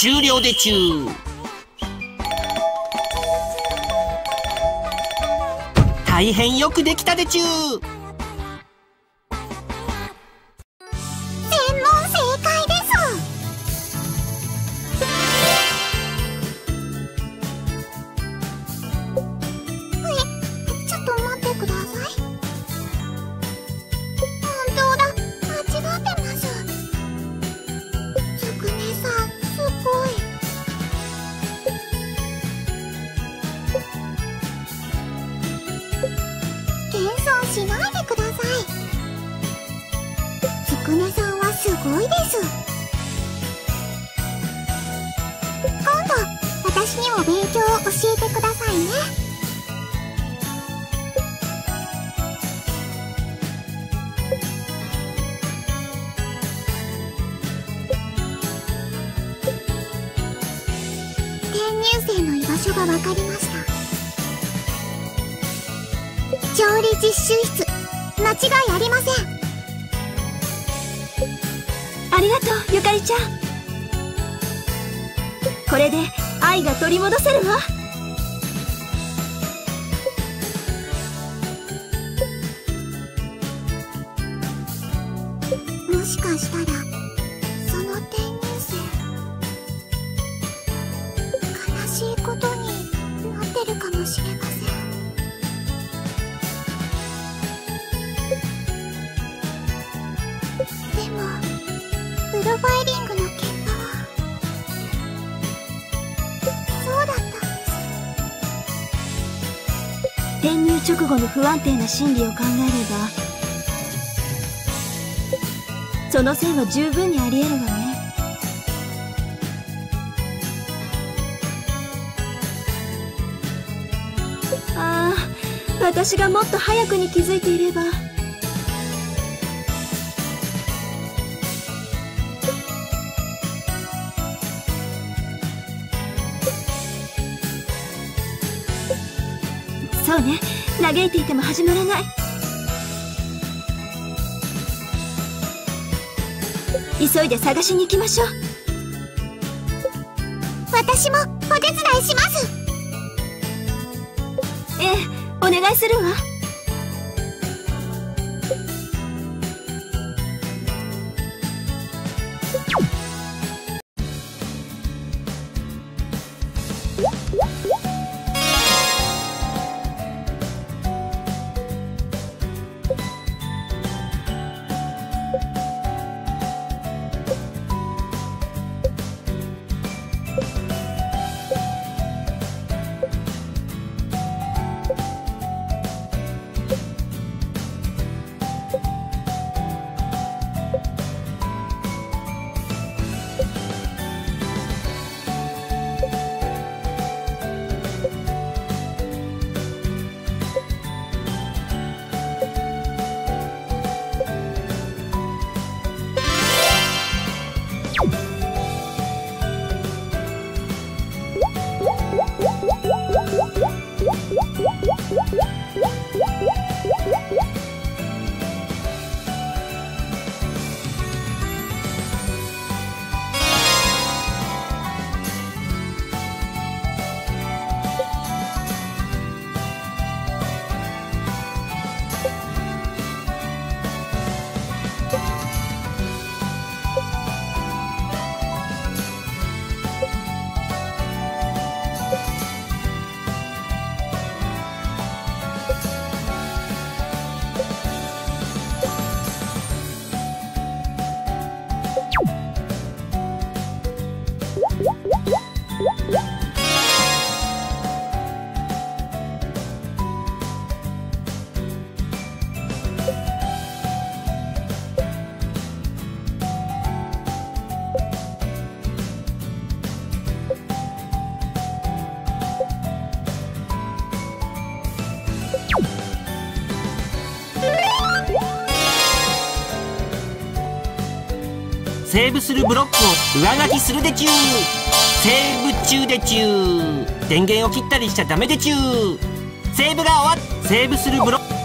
終了でちゅ大変よくできたでちゅ入生の居場所が分かりました。調理実習室。間違いありません。ありがとうゆかりちゃん。これで愛が取り戻せるわ。しいことになってるかもしれませんでもプロファイリングの結果は？そうだったんです転入直後の不安定な心理を考えればその線は十分にあり得るわね。私がもっと早くに気づいていれば。そうね。嘆いていても始まらない。急いで探しに行きましょう。私もお手伝いします。ええ。お願いするわ。セーブするブロックを上書きするでちゅう。セーブ中でちゅう。電源を切ったりしちゃダメでちゅう。セーブが終わっセーブするブロック。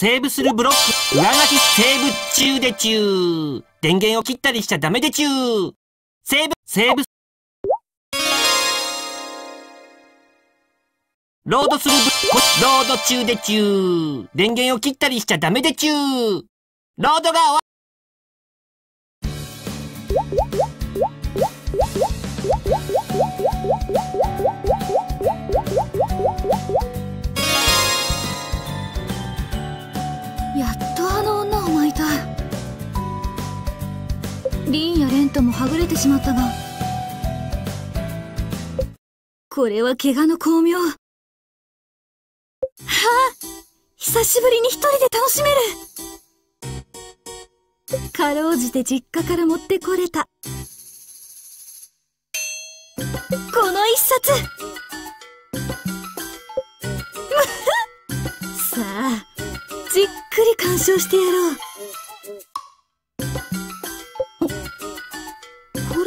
セーブするブロック、上書きセーブ中でちゅー。電源を切ったりしちゃダメでちゅー。セーブ、セーブ。ロードするブ、ロード中でちゅー。電源を切ったりしちゃダメでちゅー。ロードが終わリンやレンともはぐれてしまったがこれは怪我の巧妙。はあ久しぶりに一人で楽しめる。かろうじて実家から持ってこれた。この一冊。さあじっくり鑑賞してやろう。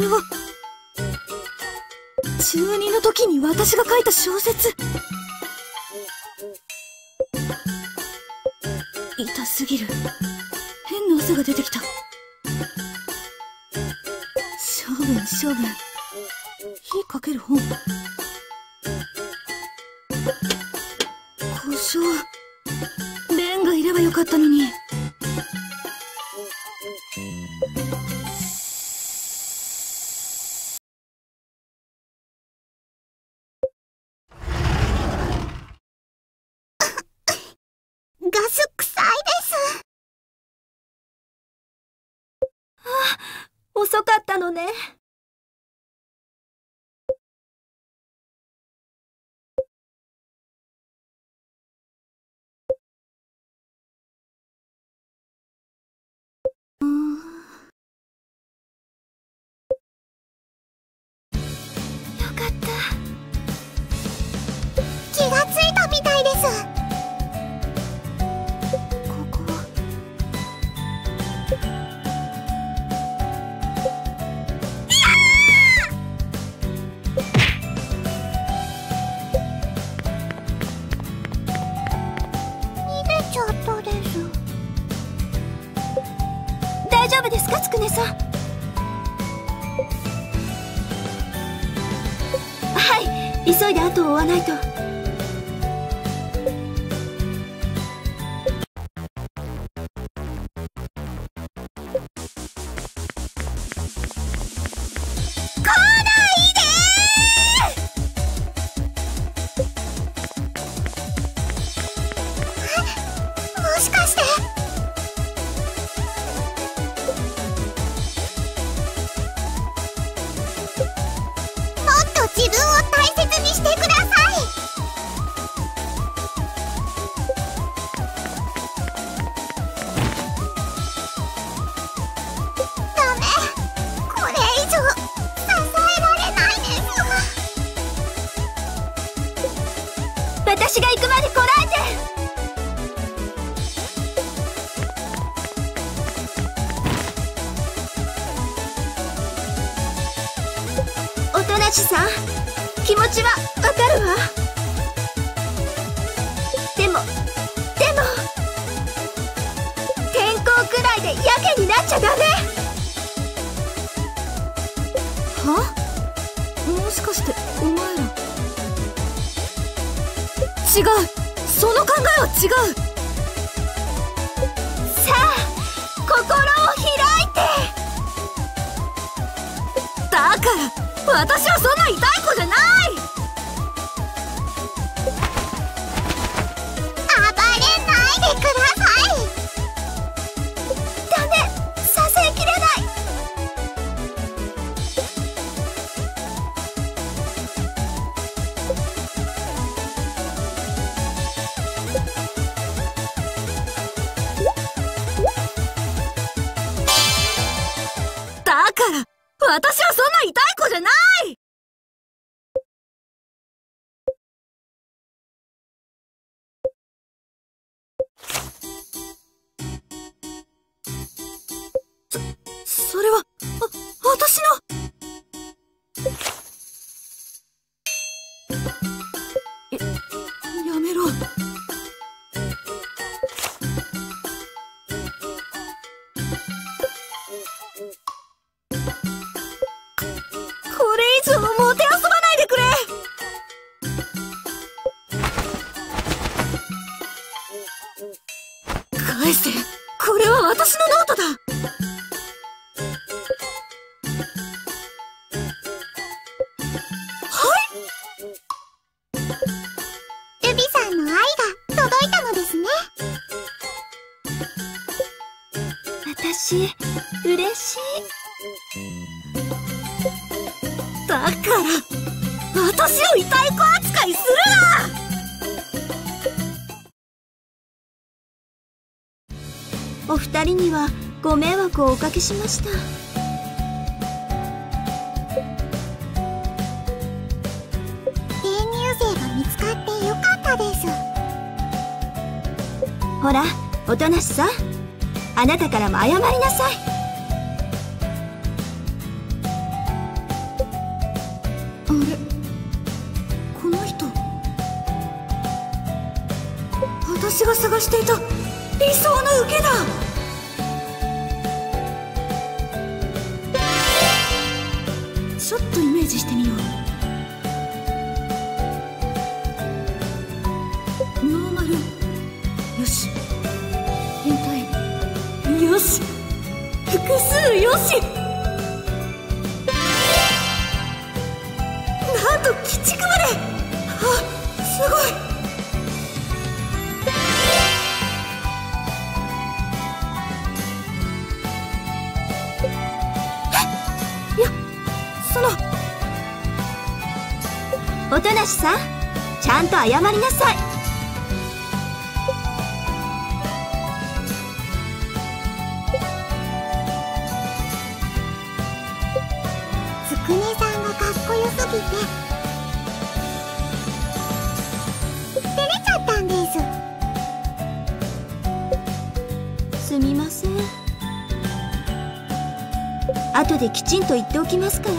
れは中二の時に私が書いた小説。痛すぎる。変な汗が出てきた。処分処分。火かける本。故障。レンがいればよかったのに。ね。かつくねさんはい急いで後を追わないともしかして。おとなしさん気持ちはわかるわ。でもでも天候くらいでやけになっちゃダメ。は？もしかしてお前ら。違う。その考えは違う。私はそんな私はそんな痛い子じゃない！そそれはあ私の！私を痛い子扱いするなお二人にはご迷惑をおかけしました。転入生が見つかってよかったです。ほらおとなしさ。んあなたからも謝りなさい私が探していた理想の受けだ。ちょっとイメージしてみよう。ノーマル。よし。変態。よし。複数。よし。おとなしさ。んちゃんと謝りなさい。つくねさんがかっこよすぎて。照れちゃったんです。すみません。後できちんと言っておきますから。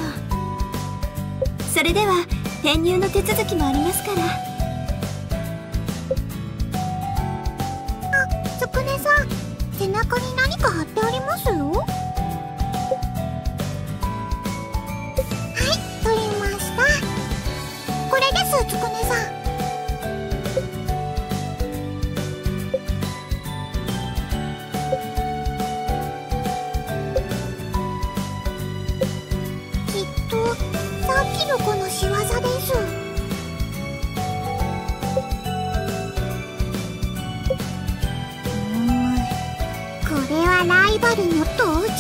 それでは転入の手続きもありますから。あつくねさん背中に何か貼ってありますよはい取りました。これですつくねさん。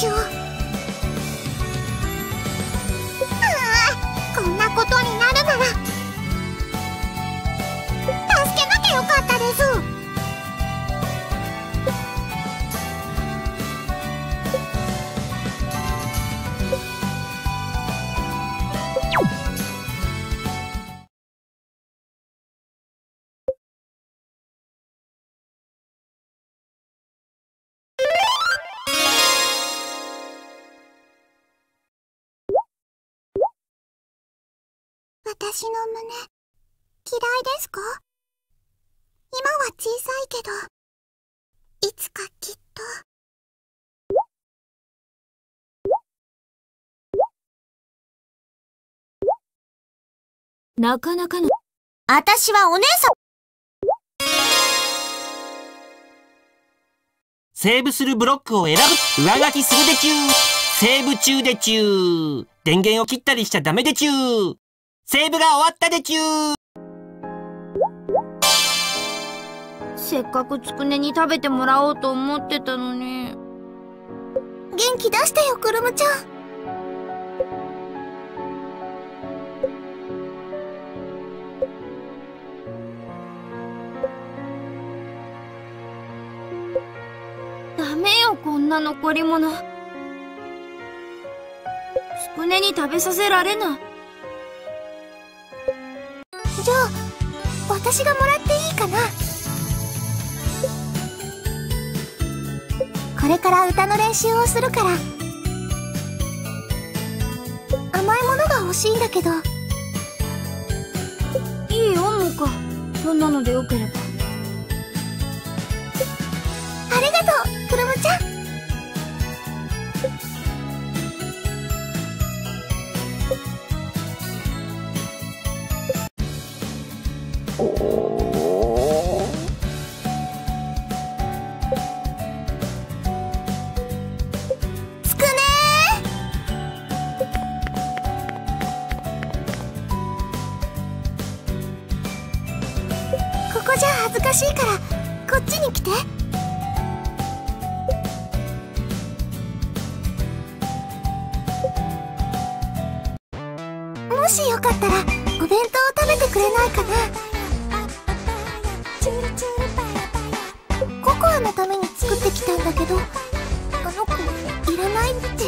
の私の胸嫌いですか？今は小さいけどいつかきっと。なかなかの。私はお姉さん。セーブするブロックを選ぶ。上書きするでちゅーセーブ中でちゅー電源を切ったりしちゃダメでちゅーセーブが終わったでちゅー。せっかくつくねに食べてもらおうと思ってたのに。元気出してよくるむちゃん。ダメよこんな残り物。つくねに食べさせられない私がもらっていいかな？これから歌の練習をするから。甘いものが欲しいんだけど。いいよもかそんなのでよければ。ありがとうくるむちゃんかったらお弁当を食べてくれないかな。ココアのために作ってきたんだけどあの子いらないって。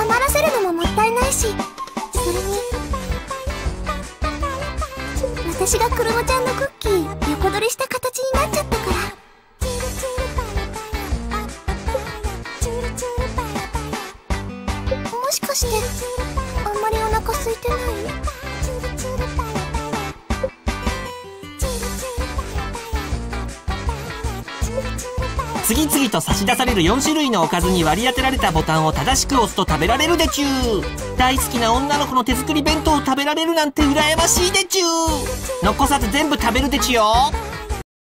余らせるのももったいないしそれに私がクルモちゃんのクッキー横取りした形と差し出される4種類のおかずに割り当てられたボタンを正しく押すと食べられるでちゅう。大好きな女の子の手作り弁当を食べられるなんて羨ましいでちゅう。残さず全部食べるでちゅよ。